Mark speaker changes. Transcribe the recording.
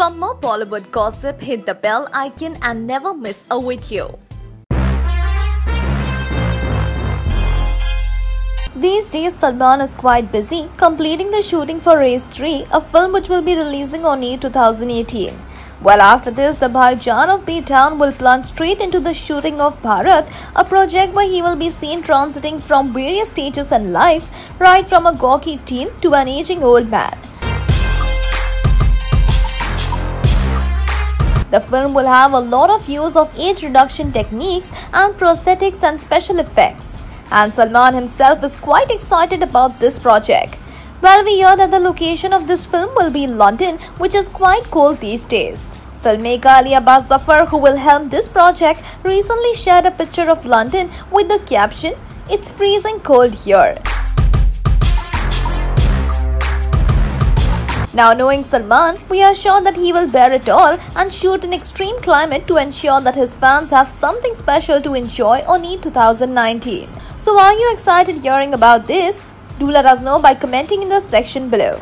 Speaker 1: For more Bollywood gossip, hit the bell icon and never miss a video.
Speaker 2: These days, Salman is quite busy completing the shooting for Race 3, a film which will be releasing on Eid 2018. Well, after this, the Bhaijan of B-Town will plunge straight into the shooting of Bharat, a project where he will be seen transiting from various stages in life, right from a gawky teen to an aging old man. The film will have a lot of use of age reduction techniques and prosthetics and special effects. And Salman himself is quite excited about this project. Well, we hear that the location of this film will be London, which is quite cold these days. Filmmaker Ali Abbas Zafar, who will helm this project, recently shared a picture of London with the caption, It's freezing cold here. Now knowing Salman, we are sure that he will bear it all and shoot in extreme climate to ensure that his fans have something special to enjoy on Eid 2019. So are you excited hearing about this? Do let us know by commenting in the section below.